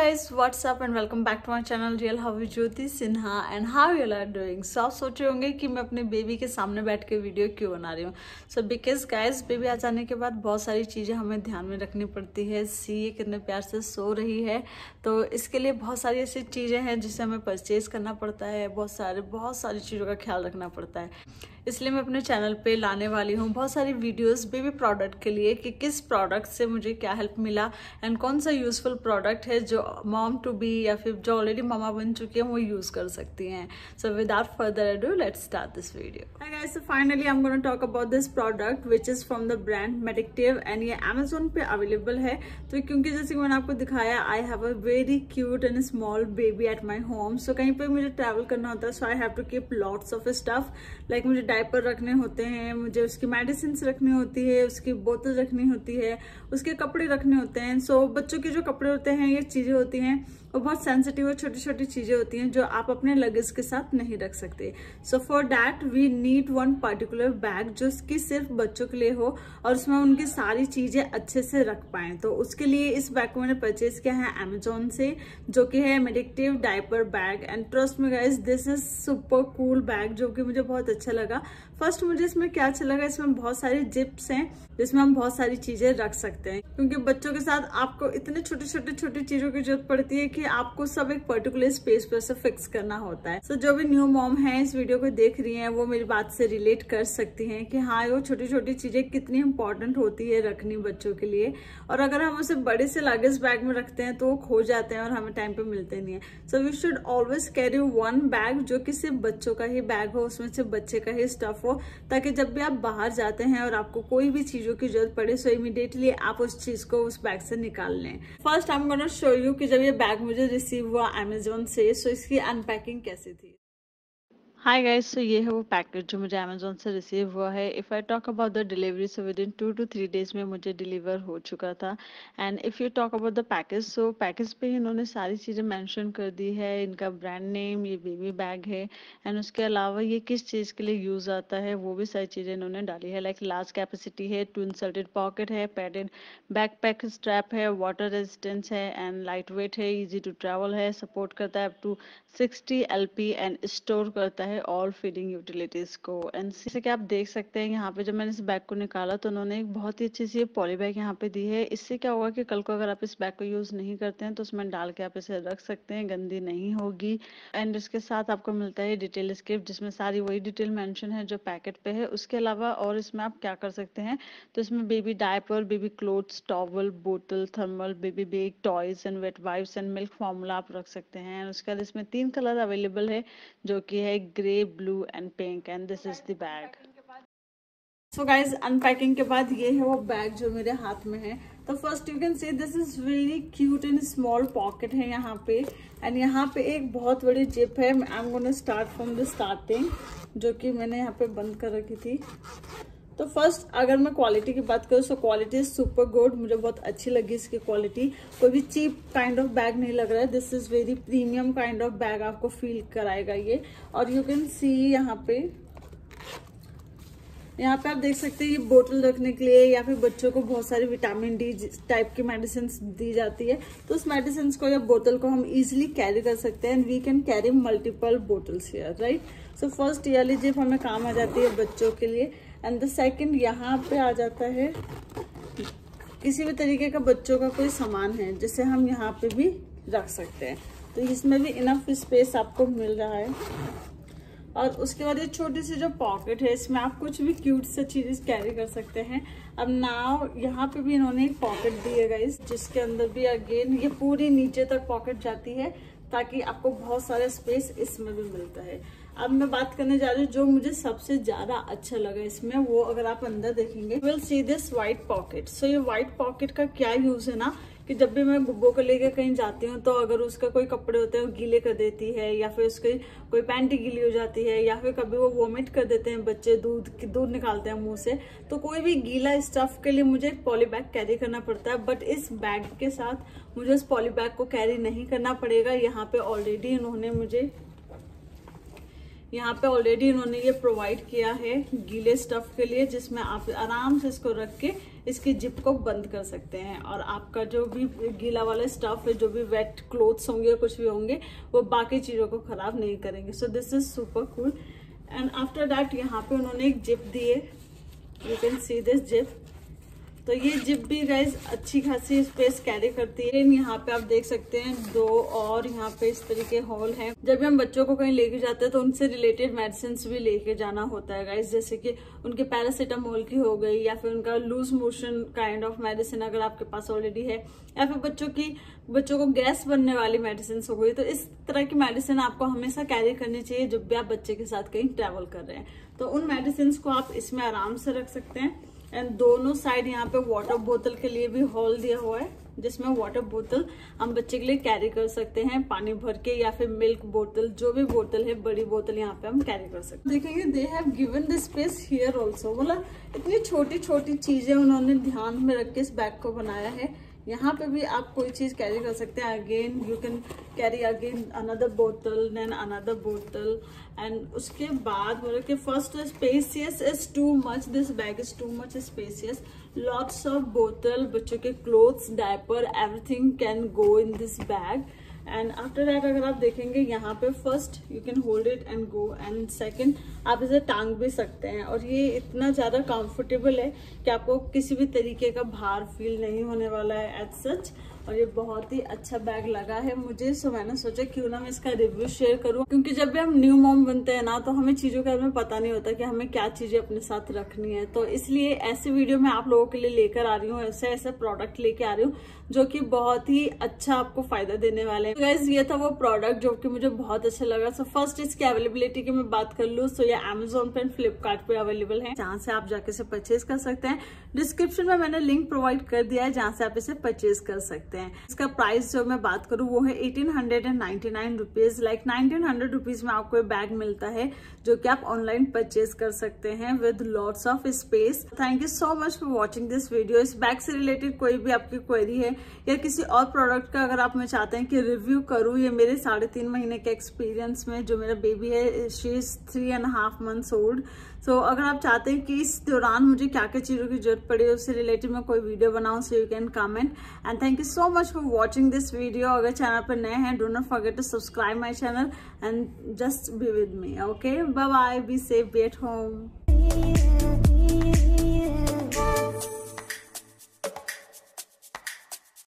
what's up and welcome back to my channel, real how Jyoti Sinha and how you are doing so आप सोच रहे होंगे कि मैं अपने बेबी के सामने बैठ के वीडियो क्यों बना रही हूँ? सो बिकॉज़ गाइस बेबी आ जाने के बाद बहुत सारी चीज़ें हमें ध्यान में रखनी पड़ती है। सी ये कितने प्यार से सो रही है। तो इसके लिए बहुत सारी ऐसी चीज़ें हैं जिसे हमें परचेज करना पड़ता है। बहुत सारे, बहुत सारी चीज़ों का ख्याल रखना पड़ता है। इसलिए मैं अपने चैनल पे लाने वाली हूँ बहुत सारी वीडियोस बेबी प्रोडक्ट के लिए कि किस प्रोडक्ट से मुझे क्या हेल्प मिला एंड कौन सा यूजफुल प्रोडक्ट है जो मॉम टू बी या फिर जो ऑलरेडी मामा बन चुकी हैं वो यूज़ कर सकती हैं। So without further ado let's start this video finally I am gonna talk about this product which is from the brand Medictive and ये अमेजोन पे अवेलेबल है। तो क्योंकि जैसे मैंने आपको दिखाया I have a very cute and small baby at my home so कहीं पर मुझे ट्रैवल करना होता है so I have to keep lots of stuff like मुझे डायपर रखने होते हैं मुझे उसकी मेडिसिन रखनी होती है उसकी बोतल रखनी होती है उसके कपड़े रखने होते हैं। सो so, बच्चों के जो कपड़े होते हैं ये चीज़ें होती हैं। वो बहुत सेंसिटिव और छोटी छोटी चीज़ें होती हैं जो आप अपने लगेज के साथ नहीं रख सकते। So for that we need one particular bag जो कि सिर्फ़ बच्चों के लिए हो और उसमें उनकी सारी चीज़ें अच्छे से रख पाए। तो उसके लिए इस बैग को मैंने परचेज किया है अमेजोन से, जो कि है Medictive diaper bag and trust me guys this is super cool bag जो कि मुझे बहुत अच्छा लगा। फ़र्स्ट मुझे इसमें क्या अच्छा लगा? इसमें बहुत सारी जिप्स हैं, जिसमें हम बहुत सारी चीज़ें रख सकते हैं। क्योंकि बच्चों के साथ आपको इतने छोटे छोटे छोटी चीज़ों की ज़रूरत पड़ती है आपको सब एक पर्टिकुलर स्पेस पर से फिक्स करना होता है। सो so, जो भी न्यू मॉम है इस वीडियो को देख रही हैं वो मेरी बात से रिलेट कर सकती हैं कि हाँ वो छोटी छोटी चीज़ें कितनी इंपॉर्टेंट होती है रखनी बच्चों के लिए। और अगर हम उसे बड़े से लगेज बैग में रखते हैं तो वो खो जाते हैं और हमें टाइम पे मिलते नहीं है। So we should always carry one bag जो कि सिर्फ़ बच्चों का ही बैग हो उसमें सिर्फ़ बच्चे का ही स्टफ़ हो ताकि जब भी आप बाहर जाते हैं और आपको कोई भी चीज़ों की ज़रूरत पड़े सो इमीडिएटली आप उस चीज़ को उस बैग से निकाल लें। First I am gonna show you कि जब ये बैग मुझे रिसीव हुआ अमेजोन से सो इसकी अनपैकिंग कैसी थी? हाय गाइस सो ये है वो पैकेज जो मुझे अमेजोन से रिसीव हुआ है। If I talk about the delivery so within two two three days में मुझे डिलीवर हो चुका था। And if you talk about the package so package पे इन्होंने सारी चीज़ें मेंशन कर दी है। इनका ब्रांड नेम ये बेबी बैग है। एंड उसके अलावा ये किस चीज़ के लिए यूज़ आता है, वो भी सारी चीज़ें इन्होंने डाली है। लाइक लार्ज कैपेसिटी है टू इंसल्टेड पॉकेट है पैडेड बैक पैक स्ट्रैप है वाटर रेजिस्टेंस है एंड लाइट वेट है ईजी टू ट्रेवल है सपोर्ट करता है up to sixty L and store करता है। है ऑल फीडिंग यूटिलिटीज को। एंड जैसे कि आप देख सकते हैं यहाँ पे जब मैंने इस बैग को निकाला तो उन्होंने एक बहुत ही अच्छी सी पॉली बैग यहाँ पे दी है। इससे क्या होगा कि कल को अगर आप इस बैग को यूज़ नहीं करते हैं तो उसमें डाल के आप इसे रख सकते हैं, गंदी नहीं होगी। एंड इसके साथ आपको मिलता है डिटेल स्क्रिप्ट जिसमें सारी वही डिटेल मैंशन है जो पैकेट पे है। उसके अलावा और इसमें आप क्या कर सकते हैं तो इसमें baby diaper baby clothes towel बोतल thermal baby bag toys and wet wipes and milk formula आप रख सकते हैं। उसके बाद इसमें तीन कलर अवेलेबल है जो कि है grey blue and pink and this is the bag so guys unpacking के बाद ये है वो बैग जो मेरे हाथ में है। तो first you can see this is very cute and small pocket है यहाँ पे। एंड यहाँ पे एक बहुत बड़ी जिप है। I am gonna start from the starting जो कि मैंने यहाँ पे बंद कर रखी थी। तो फ़र्स्ट अगर मैं क्वालिटी की बात करूँ तो क्वालिटी इज़ सुपर गुड मुझे बहुत अच्छी लगी इसकी क्वालिटी कोई भी चीप काइंड ऑफ़ बैग नहीं लग रहा है. This is very premium kind of bag आपको फील कराएगा ये. और यू कैन सी यहाँ पे यहाँ पे आप देख सकते हैं ये बोतल रखने के लिए या फिर बच्चों को बहुत सारी विटामिन डी टाइप की मेडिसिन दी जाती है। तो उस मेडिसिन को या बोतल को हम इजिली कैरी कर सकते हैं we can carry multiple bottles here right so first early zip हमें काम आ जाती है बच्चों के लिए एंड द सेकेंड यहाँ पे आ जाता है किसी भी तरीके का बच्चों का कोई सामान है जिसे हम यहाँ पे भी रख सकते हैं। तो इसमें भी इनफ स्पेस आपको मिल रहा है। और उसके बाद ये छोटी सी जो पॉकेट है, इसमें आप कुछ भी क्यूट से चीज़ें कैरी कर सकते हैं। अब नाव यहाँ पे भी इन्होंने एक पॉकेट दी है गाइस जिसके अंदर भी अगेन ये पूरी नीचे तक पॉकेट जाती है, ताकि आपको बहुत सारा स्पेस इसमें भी मिलता है। अब मैं बात करने जा रही हूँ, जो मुझे सबसे ज़्यादा अच्छा लगा इसमें, वो अगर आप अंदर देखेंगे will see this white pocket so ये व्हाइट पॉकेट का क्या यूज़ है ना? कि जब भी मैं गुब्बो को लेकर कहीं जाती हूँ तो अगर उसका कोई कपड़े होते हैं, वो गीले कर देती है, या फिर उसकी कोई पैंटी गीली हो जाती है, या फिर कभी वो वॉमिट कर देते हैं बच्चे दूध दूध निकालते हैं मुँह से तो कोई भी गीला स्टफ़ के लिए मुझे एक पॉली बैग कैरी करना पड़ता है बट इस बैग के साथ मुझे उस पॉली बैग को कैरी नहीं करना पड़ेगा। यहाँ पे ऑलरेडी इन्होंने मुझे यहाँ पे ऑलरेडी इन्होंने ये प्रोवाइड किया है गीले स्टफ़ के लिए, जिसमें आप आराम से इसको रख के इसकी जिप को बंद कर सकते हैं। और आपका जो भी गीला वाला स्टफ़ है, जो भी वेट क्लोथ्स होंगे कुछ भी होंगे, वो बाकी चीज़ों को खराब नहीं करेंगे। So this is super cool and after that यहाँ पे उन्होंने एक जिप दी है। You can see this zip तो ये जिप भी गाइज़ अच्छी खासी स्पेस कैरी करती है। यहाँ पे आप देख सकते हैं दो और यहाँ पे इस तरीके हॉल हैं। जब भी हम बच्चों को कहीं लेके जाते हैं तो उनसे रिलेटेड मेडिसिन भी लेके जाना होता है गाइज़ जैसे कि उनके पैरासीटामोल की हो गई, या फिर उनका loose motion kind of medicine अगर आपके पास ऑलरेडी है, या फिर बच्चों की, बच्चों को गैस बनने वाली मेडिसिन हो गई तो इस तरह की मेडिसिन आपको हमेशा कैरी करनी चाहिए जब भी आप बच्चे के साथ कहीं ट्रेवल कर रहे हैं। तो उन मेडिसिन को आप इसमें आराम से रख सकते हैं। एंड दोनों साइड यहाँ पे वाटर बोतल के लिए भी हॉल दिया हुआ है, जिसमें वाटर बोतल हम बच्चे के लिए कैरी कर सकते हैं, पानी भर के या फिर मिल्क बोतल जो भी बोतल है, बड़ी बोतल यहाँ पे हम कैरी कर सकते हैं। देखेंगे they have given the space here also मतलब इतनी छोटी छोटी चीज़ें उन्होंने ध्यान में रख के इस बैग को बनाया है। यहाँ पे भी आप कोई चीज़ कैरी कर सकते हैं। Again you can carry again another बोतल देन अनदर बोतल एंड उसके बाद बोले कि first spacious is too much this bag is too much spacious lots of बोतल बच्चों के clothes diaper everything can go in this bag and after that अगर आप देखेंगे, यहाँ पे first you can hold it and go and second आप इसे टांग भी सकते हैं। और ये इतना ज़्यादा कंफर्टेबल है कि आपको किसी भी तरीके का भार फील नहीं होने वाला है एज सच और ये बहुत ही अच्छा बैग लगा है। मुझे सो मैंने सोचा क्यों ना मैं इसका रिव्यू शेयर करूँ। क्योंकि जब भी हम न्यू मॉम बनते हैं ना तो हमें चीज़ों के बारे में पता नहीं होता कि हमें क्या चीज़ें अपने साथ रखनी है। तो इसलिए ऐसे वीडियो मैं आप लोगों के लिए लेकर आ रही हूँ, ऐसे ऐसे प्रोडक्ट लेके आ रही हूँ, जो कि बहुत ही अच्छा आपको फ़ायदा देने वाले हैं। गाइज़ ये था वो प्रोडक्ट जो कि मुझे बहुत अच्छा लगा। सो फ़र्स्ट इसकी अवेलेबिलिटी की मैं बात कर लूँ सो ये अमेजोन पे एंड फ्लिपकार्ट पे अवेलेबल है, जहाँ से आप जाके इसे परचेज कर सकते हैं। डिस्क्रिप्शन में मैंने लिंक प्रोवाइड कर दिया है, जहाँ से आप इसे परचेज कर सकते हैं। इसका प्राइस जो मैं बात करूँ, वो है eighteen hundred and ninety nine rupees like nineteen hundred rupees में आपको बैग मिलता है, जो कि आप ऑनलाइन परचेज कर सकते हैं with lots of space thank you so much for watching this video इस बैग से रिलेटेड कोई भी आपकी क्वेरी है, या किसी और प्रोडक्ट का अगर आप मैं चाहते हैं कि रिव्यू करूँ, ये मेरे साढ़े तीन महीने के एक्सपीरियंस में, जो मेरा बेबी है she is three and half months old so so, अगर आप चाहते हैं कि इस दौरान मुझे क्या क्या चीज़ों की ज़रूरत पड़ी उससे रिलेटेड मैं कोई वीडियो बनाऊँ so you can comment and thank you so much for watching this video अगर चैनल पर नए हैं do not forget to subscribe my channel and just be with me okay bye be safe be at home